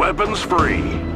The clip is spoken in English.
Weapons free.